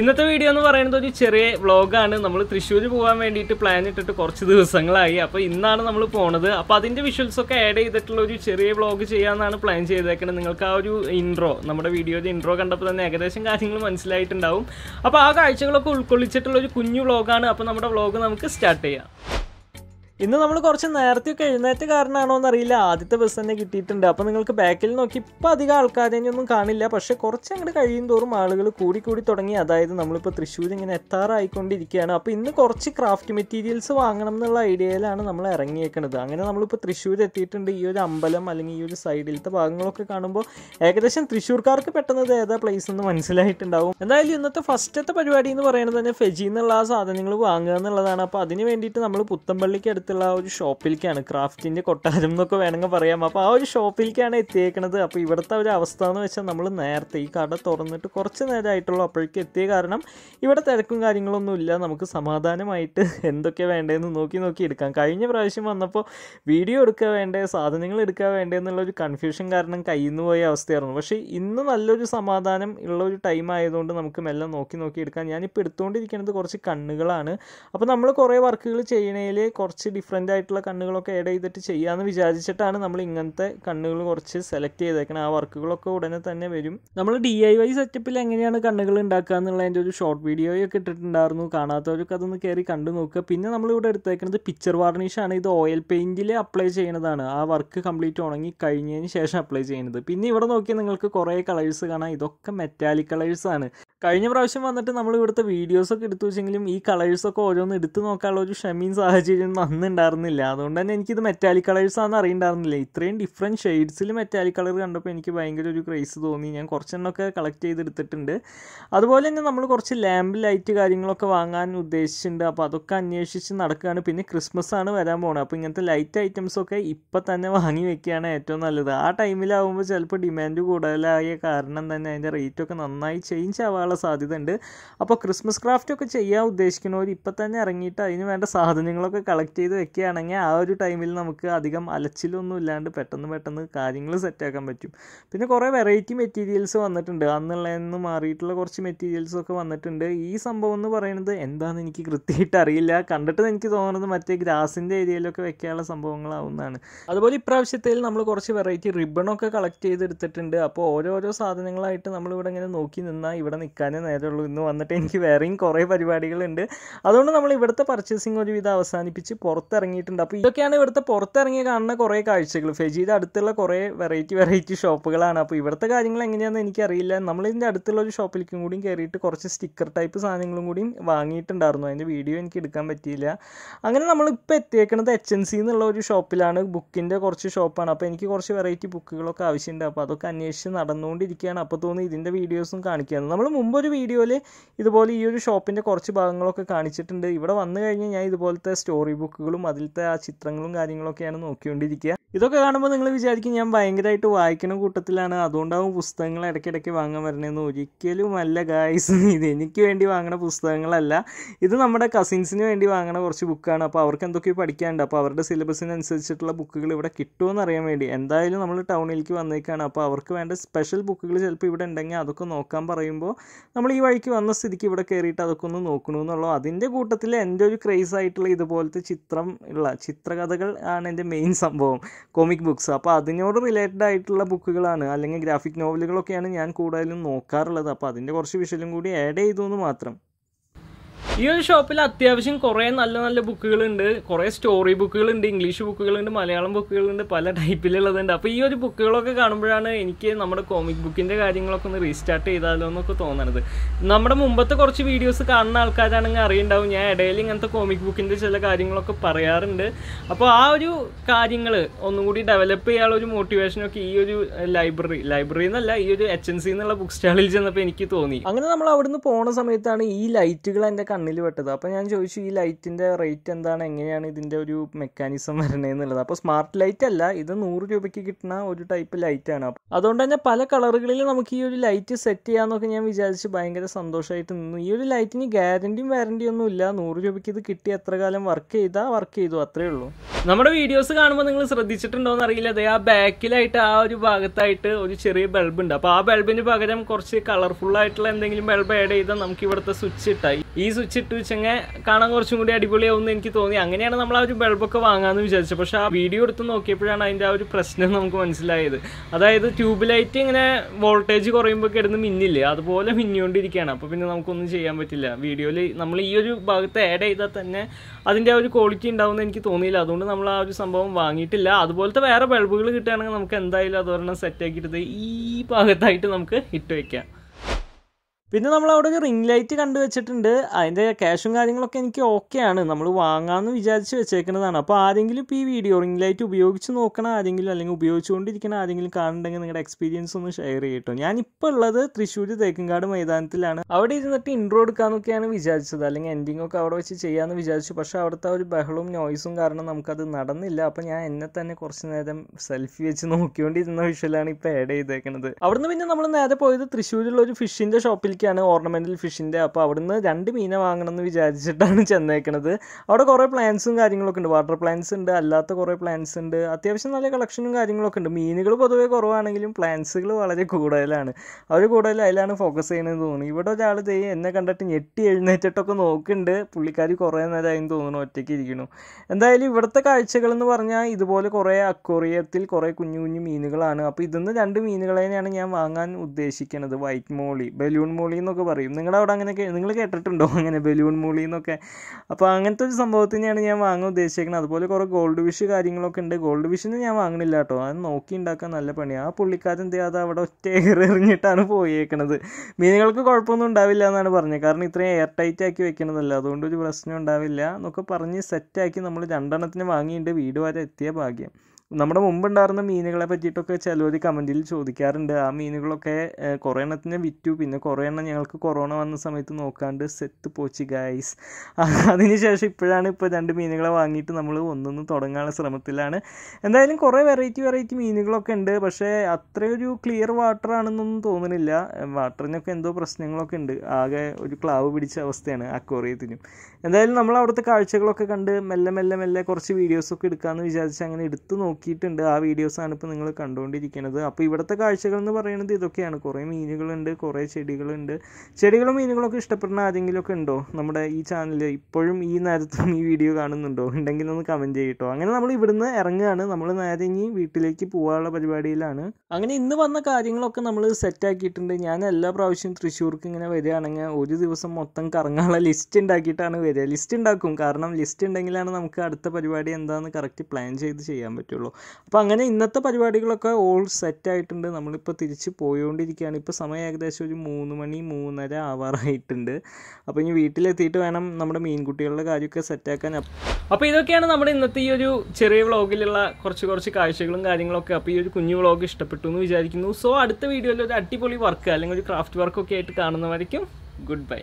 ഇന്നത്തെ വീഡിയോ എന്ന് പറയുന്നത് ഒരു ചെറിയ വ്ളോഗാണ് നമ്മൾ തൃശ്ശൂർ പോകാൻ വേണ്ടിയിട്ട് പ്ലാൻ ഇട്ടിട്ട് കുറച്ച് ദിവസങ്ങളായി. അപ്പോൾ ഇന്നാണ് നമ്മൾ പോണത്. അപ്പോൾ അതിന്റെ വിഷ്വൽസൊക്കെ ആഡ് ചെയ്തിട്ടുള്ള ഒരു ചെറിയ വ്ളോഗ് ചെയ്യാമെന്നാണ് പ്ലാൻ ചെയ്തേക്കുന്നത് നിങ്ങൾക്ക് ആ ഒരു ഇൻട്രോ നമ്മുടെ വീഡിയോയുടെ ഇൻട്രോ കണ്ടപ്പോൾ തന്നെ ഏകദേശം കാര്യങ്ങൾ മനസ്സിലായിട്ടുണ്ടാവും. അപ്പോൾ ആ കാഴ്ചകളൊക്കെ ഉൾക്കൊള്ളിച്ചിട്ടുള്ള ഒരു കുഞ്ഞു വ്ളോഗാണ് അപ്പോൾ നമ്മുടെ വ്ളോഗ് നമുക്ക് സ്റ്റാർട്ട് ചെയ്യാം. ഇന്ന് നമ്മൾ കുറച്ച് നേരത്തെയൊക്കെ എഴുന്നേറ്റ കാരണമാണോ എന്നറിയില്ല. ആദ്യത്തെ ബസ് തന്നെ കിട്ടിയിട്ടുണ്ട്. അപ്പോൾ നിങ്ങൾക്ക് ബാക്കിൽ നോക്കി ഇപ്പം അധികം ആൾക്കാരെയൊന്നും കാണില്ല. പക്ഷേ കുറച്ച് അങ്ങോട്ട് കഴിയും തോറും ആളുകൾ കൂടി കൂടി തുടങ്ങി. അതായത് നമ്മളിപ്പോൾ തൃശ്ശൂർ ഇങ്ങനെ എത്താറായിക്കൊണ്ടിരിക്കുകയാണ്. അപ്പോൾ ഇന്ന് കുറച്ച് ക്രാഫ്റ്റ് മെറ്റീരിയൽസ് വാങ്ങണം എന്നുള്ള ഐഡിയയിലാണ് നമ്മൾ ഇറങ്ങിയേക്കുന്നത് അങ്ങനെ നമ്മളിപ്പോൾ തൃശ്ശൂർ എത്തിയിട്ടുണ്ട്. ഈ ഒരു അമ്പലം അല്ലെങ്കിൽ ഈ ഒരു സൈഡിലത്തെ ഭാഗങ്ങളൊക്കെ കാണുമ്പോൾ ഏകദേശം തൃശ്ശൂർക്കാർക്ക് പെട്ടെന്ന് ഏതാ പ്ലേസ് എന്ന് മനസ്സിലായിട്ടുണ്ടാവും. എന്തായാലും ഇന്നത്തെ ഫസ്റ്റത്തെ പരിപാടി എന്ന് പറയുന്നത് തന്നെ ഫെജി എന്നുള്ള ആ സാധനങ്ങൾ വാങ്ങുക എന്നുള്ളതാണ്. അപ്പോൾ അതിന് വേണ്ടിയിട്ട് നമ്മൾ പുത്തമ്പള്ളിക്ക് അടുത്തുള്ള ആ ഒരു ഷോപ്പിലേക്കാണ്. ക്രാഫ്റ്റിന്റെ കൊട്ടാരം എന്നൊക്കെ വേണമെങ്കിൽ പറയാം. അപ്പോൾ ആ ഒരു ഷോപ്പിലേക്കാണ് എത്തിയേക്കണത്. അപ്പോൾ ഇവിടുത്തെ ഒരു അവസ്ഥ എന്ന് വെച്ചാൽ നമ്മൾ നേരത്തെ ഈ കട തുറന്നിട്ട് കുറച്ച് നേരമായിട്ടുള്ളൂ അപ്പോഴേക്കും എത്തിയ കാരണം ഇവിടെ തിരക്കും കാര്യങ്ങളൊന്നും ഇല്ല. നമുക്ക് സമാധാനമായിട്ട് എന്തൊക്കെ വേണ്ടതെന്ന് നോക്കി നോക്കി എടുക്കാം. കഴിഞ്ഞ പ്രാവശ്യം വന്നപ്പോൾ വീഡിയോ എടുക്കുക വേണ്ടേ സാധനങ്ങൾ എടുക്കുക വേണ്ടേ എന്നുള്ളൊരു കൺഫ്യൂഷൻ കാരണം കയ്യിൽ നിന്ന് പോയ അവസ്ഥയായിരുന്നു. പക്ഷേ ഇന്ന് നല്ലൊരു സമാധാനം ഉള്ള ഒരു ടൈം ആയതുകൊണ്ട് നമുക്ക് മെല്ലെ നോക്കി നോക്കി എടുക്കാം. ഞാനിപ്പോൾ എടുത്തുകൊണ്ടിരിക്കുന്നത് കുറച്ച് കണ്ണുകളാണ്. അപ്പോൾ നമ്മൾ കുറേ വർക്കുകൾ ചെയ്യണേൽ കുറച്ച് ഡിഫറെന്റ് ആയിട്ടുള്ള കണ്ണുകളൊക്കെ ആഡ് ചെയ്തിട്ട് ചെയ്യാമെന്ന് വിചാരിച്ചിട്ടാണ് നമ്മൾ ഇങ്ങനത്തെ കണ്ണുകൾ കുറച്ച് സെലക്ട് ചെയ്തേക്കണം. ആ വർക്കുകളൊക്കെ ഉടനെ തന്നെ വരും. നമ്മൾ ഡി ഐ വൈ സെറ്റപ്പിൽ എങ്ങനെയാണ് കണ്ണുകൾ ഉണ്ടാക്കുക എന്നുള്ളതിന്റെ ഒരു ഷോർട്ട് വീഡിയോയൊക്കെ ഇട്ടിട്ടുണ്ടായിരുന്നു. കാണാത്തവരൊക്കെ അതൊന്ന് കയറി കണ്ടു നോക്കുക. പിന്നെ നമ്മളിവിടെ എടുത്തേക്കുന്നത് പിക്ചർ വാർണിഷാണ് ഇത് ഓയിൽ പെയിന്റിൽ അപ്ലൈ ചെയ്യുന്നതാണ് ആ വർക്ക് കംപ്ലീറ്റ് ഉണങ്ങി കഴിഞ്ഞതിന് ശേഷം അപ്ലൈ ചെയ്യുന്നത് പിന്നെ ഇവിടെ നോക്കിയാൽ നിങ്ങൾക്ക് കുറേ കളേഴ്സ് കാണാം. ഇതൊക്കെ മെറ്റാലിക് കളേഴ്സാണ് കഴിഞ്ഞ പ്രാവശ്യം വന്നിട്ട് നമ്മൾ ഇവിടുത്തെ വീഡിയോസൊക്കെ എടുത്തു വെച്ചെങ്കിലും ഈ കളേഴ്സൊക്കെ ഓരോന്ന് എടുത്തു നോക്കാനുള്ള ഒരു ക്ഷമയും സാഹചര്യം അന്ന് ഉണ്ടായിരുന്നില്ല അതുകൊണ്ട് തന്നെ എനിക്കിത് മെറ്റാലിക് കളേഴ്സ് ആണെന്ന് അറിയണ്ടായിരുന്നില്ല. ഇത്രയും ഡിഫറെന്റ് ഷെയ്ഡ്സിൽ മെറ്റാലിക് കളർ കണ്ടപ്പോൾ എനിക്ക് ഭയങ്കര ഒരു ക്രൈസ് തോന്നി. ഞാൻ കുറച്ചെണ്ണമൊക്കെ കളക്ട് ചെയ്തെടുത്തിട്ടുണ്ട്. അതുപോലെ തന്നെ നമ്മൾ കുറച്ച് ലാമ്പ് ലൈറ്റ് കാര്യങ്ങളൊക്കെ വാങ്ങാൻ ഉദ്ദേശിച്ചിട്ടുണ്ട്. അപ്പോൾ അതൊക്കെ അന്വേഷിച്ച് നടക്കുകയാണ് പിന്നെ ക്രിസ്മസ് ആണ് വരാൻ പോകുന്നത് അപ്പോൾ ഇങ്ങനത്തെ ലൈറ്റ് ഐറ്റംസൊക്കെ ഇപ്പം തന്നെ വാങ്ങി വെക്കുകയാണ് ഏറ്റവും നല്ലത്. ആ ടൈമിലാവുമ്പോൾ ചിലപ്പോൾ ഡിമാൻഡ് കൂടുതലായ കാരണം തന്നെ അതിന്റെ റേറ്റൊക്കെ നന്നായി ചേഞ്ച് ആവാനുള്ള സാധ്യത ഉണ്ട്. അപ്പോൾ ക്രിസ്മസ് ക്രാഫ്റ്റ് ഒക്കെ ചെയ്യാൻ ഉദ്ദേശിക്കുന്നവർ ഇപ്പം തന്നെ ഇറങ്ങിയിട്ട് അതിന് വേണ്ട സാധനങ്ങളൊക്കെ കളക്ട് ചെയ്ത് വെക്കുകയാണെങ്കിൽ ആ ഒരു ടൈമിൽ നമുക്ക് അധികം അലച്ചിലൊന്നും ഇല്ലാണ്ട് പെട്ടെന്ന് പെട്ടെന്ന് കാര്യങ്ങൾ സെറ്റാക്കാൻ പറ്റും. പിന്നെ കുറേ വെറൈറ്റി മെറ്റീരിയൽസ് വന്നിട്ടുണ്ട്. അന്നുള്ളതെന്ന് മാറിയിട്ടുള്ള കുറച്ച് മെറ്റീരിയൽസ് ഒക്കെ വന്നിട്ടുണ്ട്. ഈ സംഭവം എന്ന് പറയുന്നത് എന്താണെന്ന് എനിക്ക് കൃത്യമായിട്ട് അറിയില്ല. കണ്ടിട്ട് എനിക്ക് തോന്നുന്നത് മറ്റേ ഗ്രാസിന്റെ ഏരിയയിലൊക്കെ വെക്കാനുള്ള സംഭവങ്ങളാവുന്നതാണ്. അതുപോലെ ഇപ്രാവശ്യത്തിൽ നമ്മൾ കുറച്ച് വെറൈറ്റി റിബണൊക്കെ കളക്ട് ചെയ്തെടുത്തിട്ടുണ്ട്. അപ്പോൾ ഓരോരോ സാധനങ്ങളായിട്ട് നമ്മളിവിടെ ഇങ്ങനെ നോക്കി നിന്നാൽ ഇവിടെ നിൽക്കാനേ നേരമുള്ളൂ. ഇന്ന് വന്നിട്ട് എനിക്ക് വേറെയും കുറേ പരിപാടികളുണ്ട്. അതുകൊണ്ട് നമ്മൾ ഇവിടുത്തെ പർച്ചേസിങ് ഒരുവിധം അവസാനിപ്പിച്ച് പുറത്തിറങ്ങിയിട്ടുണ്ട്. അപ്പോൾ ഇതൊക്കെയാണ് ഇവിടുത്തെ പുറത്തിറങ്ങി കാണുന്ന കുറേ കാഴ്ചകൾ. ഫെജിയുടെ അടുത്തുള്ള കുറേ വെറൈറ്റി വെറൈറ്റി ഷോപ്പുകളാണ്. അപ്പോൾ ഇവിടുത്തെ കാര്യങ്ങൾ എങ്ങനെയാണെന്ന് എനിക്കറിയില്ല. നമ്മളിതിന്റെ അടുത്തുള്ള ഒരു ഷോപ്പിലേക്കും കൂടി കയറിയിട്ട് കുറച്ച് സ്റ്റിക്കർ ടൈപ്പ് സാധനങ്ങളും കൂടിയും വാങ്ങിയിട്ടുണ്ടായിരുന്നു. അതിന്റെ വീഡിയോ എനിക്ക് എടുക്കാൻ പറ്റിയില്ല. അങ്ങനെ നമ്മളിപ്പോൾ എത്തിയേക്കുന്നത് എച്ച് എൻ സി എന്നുള്ള ഒരു ഷോപ്പിലാണ്. ബുക്കിന്റെ കുറച്ച് ഷോപ്പാണ്. അപ്പോൾ എനിക്ക് കുറച്ച് വെറൈറ്റി ബുക്കുകളൊക്കെ ആവശ്യമുണ്ട്. അപ്പോൾ അതൊക്കെ അന്വേഷിച്ച് നടന്നുകൊണ്ടിരിക്കുകയാണ്. അപ്പോൾ തോന്നി ഇതിന്റെ വീഡിയോസും കാണിക്കുകയാണ്. നമ്മൾ മുമ്പൊരു വീഡിയോയിൽ ഇതുപോലെ ഈ ഒരു ഷോപ്പിന്റെ കുറച്ച് ഭാഗങ്ങളൊക്കെ കാണിച്ചിട്ടുണ്ട്. ഇവിടെ വന്നു കഴിഞ്ഞാൽ ഞാൻ ഇതുപോലത്തെ സ്റ്റോറി ബുക്കുകളും അതിലത്തെ ആ ചിത്രങ്ങളും കാര്യങ്ങളൊക്കെയാണ് നോക്കിക്കൊണ്ടിരിക്കുക. ഇതൊക്കെ കാണുമ്പോൾ നിങ്ങൾ വിചാരിക്കും ഞാൻ ഭയങ്കരമായിട്ട് വായിക്കുന്ന കൂട്ടത്തിലാണ്. അതുകൊണ്ടാവും പുസ്തകങ്ങൾ ഇടയ്ക്കിടയ്ക്ക് വാങ്ങാൻ വരണേന്ന്. ഒരിക്കലും അല്ല ഗായ്സ് ഇത് എനിക്ക് വേണ്ടി വാങ്ങണ പുസ്തകങ്ങളല്ല. ഇത് നമ്മുടെ കസിൻസിന് വേണ്ടി വാങ്ങണ കുറച്ച് ബുക്കാണ് അപ്പോൾ അവർക്ക് എന്തൊക്കെയോ പഠിക്കാനുണ്ട്. അപ്പോൾ അവരുടെ സിലബസിനനുസരിച്ചിട്ടുള്ള ബുക്കുകൾ ഇവിടെ കിട്ടുമെന്ന് അറിയാൻ വേണ്ടി. എന്തായാലും നമ്മൾ ടൗണിലേക്ക് വന്നേക്കാണ്. അപ്പോൾ അവർക്ക് വേണ്ട സ്പെഷ്യൽ ബുക്കുകൾ ചിലപ്പോൾ ഇവിടെ ഉണ്ടെങ്കിൽ അതൊക്കെ നോക്കാൻ പറയുമ്പോൾ നമ്മൾ ഈ വഴിക്ക് വന്ന സ്ഥിതിക്ക് ഇവിടെ കയറിയിട്ട് അതൊക്കെ ഒന്ന് നോക്കണമെന്നുള്ളൂ അതിന്റെ കൂട്ടത്തിൽ എന്റെ ഒരു ക്രേസ് ആയിട്ടുള്ള ഇതുപോലത്തെ ചിത്രം ഉള്ള ചിത്രകഥകൾ ആണ് എന്റെ മെയിൻ സംഭവം കോമിക് ബുക്സ് അപ്പോൾ അതിനോട് റിലേറ്റഡ് ആയിട്ടുള്ള ബുക്കുകളാണ് അല്ലെങ്കിൽ ഗ്രാഫിക് നോവലുകളൊക്കെയാണ് ഞാൻ കൂടുതലും നോക്കാറുള്ളത്. അപ്പോൾ അതിന്റെ കുറച്ച് വിഷയം കൂടി ആഡ് ചെയ്തു എന്ന് മാത്രം. ഈ ഒരു ഷോപ്പിൽ അത്യാവശ്യം കുറേ നല്ല നല്ല ബുക്കുകളുണ്ട്. കുറേ സ്റ്റോറി ബുക്കുകളുണ്ട് ഇംഗ്ലീഷ് ബുക്കുകളുണ്ട് മലയാളം ബുക്കുകളുണ്ട് പല ടൈപ്പിലുള്ളതുണ്ട്. അപ്പോൾ ഈ ഒരു ബുക്കുകളൊക്കെ കാണുമ്പോഴാണ് എനിക്ക് നമ്മുടെ കോമിക് ബുക്കിന്റെ കാര്യങ്ങളൊക്കെ ഒന്ന് റീസ്റ്റാർട്ട് ചെയ്താലോ എന്നൊക്കെ തോന്നണത്. നമ്മുടെ മുമ്പത്തെ കുറച്ച് വീഡിയോസ് കാണുന്ന ആൾക്കാരാണെങ്കിൽ അറിയുണ്ടാവും ഞാൻ ഇടയിൽ ഇങ്ങനത്തെ കോമിക് ബുക്കിന്റെ ചില കാര്യങ്ങളൊക്കെ പറയാറുണ്ട്. അപ്പോൾ ആ ഒരു കാര്യങ്ങൾ ഒന്നും കൂടി ഡെവലപ്പ് ചെയ്യാനുള്ള ഒരു മോട്ടിവേഷനൊക്കെ ഈ ഒരു ലൈബ്രറി ലൈബ്രറി എന്നല്ല ഈ ഒരു എച്ച് എൻ സി എന്നുള്ള ബുക്ക് സ്റ്റാളിൽ ചെന്നപ്പോൾ എനിക്ക് തോന്നി. അങ്ങനെ നമ്മൾ അവിടുന്ന് പോണ സമയത്താണ് ഈ ലൈറ്റുകൾ എന്റെ കണ്ണിൽ കണ്ണിൽ പെട്ടത്. അപ്പോൾ ഞാൻ ചോദിച്ചു ഈ ലൈറ്റിന്റെ റേറ്റ് എന്താണ്? എങ്ങനെയാണ് ഇതിന്റെ ഒരു മെക്കാനിസം വരണേന്നുള്ളത് അപ്പോൾ സ്മാർട്ട് ലൈറ്റ് അല്ല ഇത് നൂറ് രൂപയ്ക്ക് കിട്ടുന്ന ഒരു ടൈപ്പ് ലൈറ്റാണ് അപ്പോൾ അതുകൊണ്ട് തന്നെ പല കളറുകളിൽ നമുക്ക് ഈ ഒരു ലൈറ്റ് സെറ്റ് ചെയ്യാമെന്നൊക്കെ ഞാൻ വിചാരിച്ച് ഭയങ്കര സന്തോഷമായിട്ട് നിന്നു. ഈ ഒരു ലൈറ്റിന് ഗ്യാരണ്ടിയും വാറണ്ടിയും ഒന്നും ഇല്ല നൂറ് രൂപയ്ക്ക് ഇത് കിട്ടി എത്ര കാലം വർക്ക് ചെയ്താൽ വർക്ക് ചെയ്തു അത്രേ ഉള്ളൂ. നമ്മുടെ വീഡിയോസ് കാണുമ്പോൾ നിങ്ങൾ ശ്രദ്ധിച്ചിട്ടുണ്ടോ എന്നറിയില്ല അതെ ആ ബാക്കിലായിട്ട് ആ ഒരു ഭാഗത്തായിട്ട് ഒരു ചെറിയ ബൾബ് ഉണ്ട്. അപ്പോൾ ആ ബൾബിന് പകരം കുറച്ച് കളർഫുൾ ആയിട്ടുള്ള എന്തെങ്കിലും ബൾബ് ആഡ് ചെയ്താൽ നമുക്ക് ഇവിടുത്തെ സ്വിച്ച് ഇട്ടായി ഈ സ്വിച്ച് ഇട്ട് വെച്ചെങ്കിൽ കാണാൻ കുറച്ചും കൂടി അടിപൊളിയാവും എനിക്ക് തോന്നി. അങ്ങനെയാണ് നമ്മൾ ആ ഒരു ബൾബൊക്കെ വാങ്ങാമെന്ന് വിചാരിച്ചത്. പക്ഷേ ആ വീഡിയോ എടുത്ത് നോക്കിയപ്പോഴാണ് അതിന്റെ ആ ഒരു പ്രശ്നം നമുക്ക് മനസ്സിലായത്. അതായത് ട്യൂബ് ലൈറ്റ് ഇങ്ങനെ വോൾട്ടേജ് കുറയുമ്പോൾ കിടന്ന് മിന്നില്ലേ? അതുപോലെ മിന്നിക്കൊണ്ടിരിക്കുകയാണ്. അപ്പോൾ പിന്നെ നമുക്കൊന്നും ചെയ്യാൻ പറ്റില്ല. വീഡിയോയിൽ നമ്മൾ ഈ ഒരു ഭാഗത്ത് ആഡ് ചെയ്താൽ തന്നെ അതിന്റെ ആ ഒരു ക്വാളിറ്റി ഉണ്ടാവുമെന്ന് എനിക്ക് തോന്നിയില്ല. അതുകൊണ്ട് നമ്മൾ ആ ഒരു സംഭവം വാങ്ങിയിട്ടില്ല. അതുപോലത്തെ വേറെ ബൾബുകൾ കിട്ടുകയാണെങ്കിൽ നമുക്ക് എന്തായാലും അതൊരെണ്ണം സെറ്റ് ആക്കിയിട്ട് ഈ ഭാഗത്തായിട്ട് നമുക്ക് ഇട്ട് വയ്ക്കാം പിന്നെ നമ്മൾ അവിടെ ഒരു റിംഗ് ലൈറ്റ് കണ്ടു വെച്ചിട്ടുണ്ട്. അതിന്റെ ക്യാഷും കാര്യങ്ങളൊക്കെ എനിക്ക് ഓക്കെയാണ് നമ്മൾ വാങ്ങാമെന്ന് വിചാരിച്ച് വെച്ചേക്കുന്നതാണ്. അപ്പോൾ ആരെങ്കിലും ഇപ്പോൾ ഈ വീഡിയോ റിംഗ് ലൈറ്റ് ഉപയോഗിച്ച് നോക്കണ ആരെങ്കിലും അല്ലെങ്കിൽ ഉപയോഗിച്ചുകൊണ്ടിരിക്കുന്ന ആരെങ്കിലും കാണുന്നുണ്ടെങ്കിൽ നിങ്ങളുടെ എക്സ്പീരിയൻസ് ഒന്ന് ഷെയർ ചെയ്യട്ടോ. ഞാനിപ്പോൾ ഉള്ളത് തൃശ്ശൂർ തേക്കങ്കാട് മൈതാനത്തിലാണ്. അവിടെ ഇരുന്നിട്ട് ഇൻട്രോ എടുക്കാമെന്നൊക്കെയാണ് വിചാരിച്ചത്. അല്ലെങ്കിൽ എൻഡിങ് ഒക്കെ അവിടെ വെച്ച് ചെയ്യാമെന്ന് വിചാരിച്ചു. പക്ഷേ അവിടുത്തെ ഒരു ബഹളവും നോയ്സും കാരണം നമുക്കത് നടന്നില്ല. അപ്പോൾ ഞാൻ എന്നെ തന്നെ കുറച്ച് നേരം സെൽഫി വെച്ച് നോക്കിക്കൊണ്ടിരുന്ന വിഷയമാണ് ഇപ്പോൾ ആഡ് ചെയ്തേക്കുന്നത് അവിടുന്ന് പിന്നെ നമ്മൾ നേരെ പോയത് തൃശ്ശൂരിലുള്ള ഒരു ഫിഷിന്റെ ഷോപ്പിലേക്കാണ് ഓർണമെന്റൽ ഫിഷിന്റെ അപ്പോൾ അവിടുന്ന് രണ്ട് മീനെ വാങ്ങണമെന്ന് വിചാരിച്ചിട്ടാണ് ചെന്നേക്കണത്. അവിടെ കുറേ പ്ലാന്റ്സും കാര്യങ്ങളൊക്കെ ഉണ്ട്. വാട്ടർ പ്ലാന്റ്സ് ഉണ്ട് അല്ലാത്ത കുറേ പ്ലാന്റ്സ് ഉണ്ട്. അത്യാവശ്യം നല്ല കളക്ഷനും കാര്യങ്ങളൊക്കെ ഉണ്ട്. മീനുകൾ പൊതുവേ കുറവാണെങ്കിലും പ്ലാന്റ്സുകൾ വളരെ കൂടുതലാണ്. അവർ കൂടുതൽ അതിലാണ് ഫോക്കസ് ചെയ്യുന്നതെന്ന് തോന്നുന്നു. ഇവിടെ ഒരാൾ ചെയ്യും എന്നെ കണ്ടിട്ട് ഞെട്ടി എഴുന്നേറ്റിട്ടൊക്കെ നോക്കുന്നുണ്ട്. പുള്ളിക്കാരി കുറേ നേരമായി തോന്നുന്നു ഒറ്റയ്ക്ക് ഇരിക്കുന്നു. എന്തായാലും ഇവിടുത്തെ കാഴ്ചകൾ എന്ന് പറഞ്ഞാൽ ഇതുപോലെ കുറേ അക്വറിയത്തിൽ കുറേ കുഞ്ഞു കുഞ്ഞു മീനുകളാണ്. അപ്പോൾ ഇതിൽ നിന്ന് രണ്ട് മീനുകളെയാണ് ഞാൻ വാങ്ങാൻ ഉദ്ദേശിക്കുന്നത് വൈറ്റ് മോളി ബലൂൺ മോളി എന്നൊക്കെ പറയും. നിങ്ങളുടെ അവിടെ അങ്ങനെ നിങ്ങൾ കേട്ടിട്ടുണ്ടോ? അങ്ങനെ ബലൂൺ മൂളി എന്നൊക്കെ അപ്പോൾ അങ്ങനത്തെ ഒരു സംഭവത്തിനെയാണ് ഞാൻ വാങ്ങാൻ ഉദ്ദേശിക്കുന്നത് അതുപോലെ കുറേ ഗോൾഡ് വിഷ് കാര്യങ്ങളൊക്കെ ഉണ്ട്. ഗോൾഡ് വിഷിന് ഞാൻ വാങ്ങണില്ല കേട്ടോ. അത് നോക്കി ഉണ്ടാക്കാൻ നല്ല പണിയാണ് ആ പുള്ളിക്കാരൻ എന്ത് ചെയ്യാതെ അവിടെ ഒറ്റ എറിഞ്ഞിട്ടാണ് പോയേക്കണത്. മീനുകൾക്ക് കുഴപ്പമൊന്നും ഉണ്ടാവില്ല എന്നാണ് പറഞ്ഞത്. കാരണം ഇത്രയും എയർ ടൈറ്റ് ആക്കി വെക്കണതല്ല. അതുകൊണ്ട് ഒരു പ്രശ്നം ഉണ്ടാവില്ല എന്നൊക്കെ പറഞ്ഞ് സെറ്റാക്കി നമ്മൾ രണ്ടെണ്ണത്തിന് വാങ്ങിയിട്ട് വീട് വരെ എത്തിയ ഭാഗ്യം. നമ്മുടെ മുമ്പുണ്ടായിരുന്ന മീനുകളെ പറ്റിയിട്ടൊക്കെ ചിലർ കമന്റിൽ ചോദിക്കാറുണ്ട്. ആ മീനുകളൊക്കെ കുറേ എണ്ണത്തിനെ വിറ്റു. പിന്നെ കുറേ എണ്ണം ഞങ്ങൾക്ക് കൊറോണ വന്ന സമയത്ത് നോക്കാണ്ട് സെത്ത് പോച്ച് ഗൈസ് അതിനുശേഷം ഇപ്പോഴാണ് ഇപ്പോൾ രണ്ട് മീനുകളെ വാങ്ങിയിട്ട് നമ്മൾ ഒന്നൊന്ന് തുടങ്ങാനുള്ള ശ്രമത്തിലാണ്. എന്തായാലും കുറേ വെറൈറ്റി വെറൈറ്റി മീനുകളൊക്കെ ഉണ്ട്. പക്ഷേ അത്രയൊരു ക്ലിയർ വാട്ടർ ആണെന്നൊന്നും തോന്നുന്നില്ല വാട്ടറിനൊക്കെ എന്തോ പ്രശ്നങ്ങളൊക്കെ ഉണ്ട്. ആകെ ഒരു ക്ലാവ് പിടിച്ച അവസ്ഥയാണ് അക്വറിയത്തിനും എന്തായാലും നമ്മൾ അവിടുത്തെ കാഴ്ചകളൊക്കെ കണ്ട് മെല്ലെ മെല്ലെ മെല്ലെ കുറച്ച് വീഡിയോസൊക്കെ എടുക്കാമെന്ന് വിചാരിച്ച് അങ്ങനെ എടുത്ത് നോക്കിയിട്ടുണ്ട്. ആ വീഡിയോസാണ് ഇപ്പോൾ നിങ്ങൾ കണ്ടുകൊണ്ടിരിക്കുന്നത് അപ്പോൾ ഇവിടുത്തെ കാഴ്ചകൾ എന്ന് പറയുന്നത് ഇതൊക്കെയാണ്. കുറേ മീനുകളുണ്ട് കുറേ ചെടികളുണ്ട്. ചെടികളും മീനുകളൊക്കെ ഇഷ്ടപ്പെടുന്ന ആരെങ്കിലുമൊക്കെ ഉണ്ടോ? നമ്മുടെ ഈ ചാനൽ ഇപ്പോഴും ഈ നേരത്തും ഈ വീഡിയോ കാണുന്നുണ്ടോ? ഉണ്ടെങ്കിൽ ഒന്ന് കമന്റ് ചെയ്യട്ടോ. അങ്ങനെ നമ്മൾ ഇവിടുന്ന് ഇറങ്ങുകയാണ്. നമ്മൾ നേരെ ഇനി വീട്ടിലേക്ക് പോകാനുള്ള പരിപാടിയിലാണ്. അങ്ങനെ ഇന്ന് വന്ന കാര്യങ്ങളൊക്കെ നമ്മൾ സെറ്റാക്കിയിട്ടുണ്ട് ഞാൻ എല്ലാ പ്രാവശ്യം തൃശ്ശൂർക്ക് ഇങ്ങനെ വരികയാണെങ്കിൽ ഒരു ദിവസം മൊത്തം കറങ്ങാനുള്ള ലിസ്റ്റ് ഉണ്ടാക്കിയിട്ടാണ് വരിക. ലിസ്റ്റ് ഉണ്ടാക്കും. കാരണം ലിസ്റ്റ് ഉണ്ടെങ്കിലാണ് നമുക്ക് അടുത്ത പരിപാടി എന്താണെന്ന് കറക്റ്റ് പ്ലാൻ ചെയ്ത് ചെയ്യാൻ പറ്റുള്ളൂ. അപ്പോൾ അങ്ങനെ ഇന്നത്തെ പരിപാടികളൊക്കെ ഓൾ സെറ്റ് ആയിട്ടുണ്ട്. നമ്മളിപ്പോൾ തിരിച്ച് പോയോണ്ടിരിക്കുകയാണ്. ഇപ്പോൾ സമയം ഏകദേശം ഒരു മൂന്ന് മണി മൂന്നര ആവാറായിട്ടുണ്ട്. അപ്പോൾ ഇനി വീട്ടിലെത്തിയിട്ട് വേണം നമ്മുടെ മീൻകുട്ടികളുടെ കാര്യമൊക്കെ സെറ്റാക്കാൻ അപ്പോൾ ഇതൊക്കെയാണ് നമ്മുടെ ഇന്നത്തെ ഈ ഒരു ചെറിയ വ്ളോഗിലുള്ള കുറച്ച് കുറച്ച് കാഴ്ചകളും കാര്യങ്ങളൊക്കെ. അപ്പോൾ ഈ ഒരു കുഞ്ഞു വ്ളോഗ് ഇഷ്ടപ്പെട്ടു എന്ന് വിചാരിക്കുന്നു. സോ അടുത്ത വീഡിയോയിൽ ഒരു അടിപൊളി വർക്ക് അല്ലെങ്കിൽ ഒരു ക്രാഫ്റ്റ് വർക്കൊക്കെ ആയിട്ട് കാണുന്നവരേക്കും ഗുഡ് ബൈ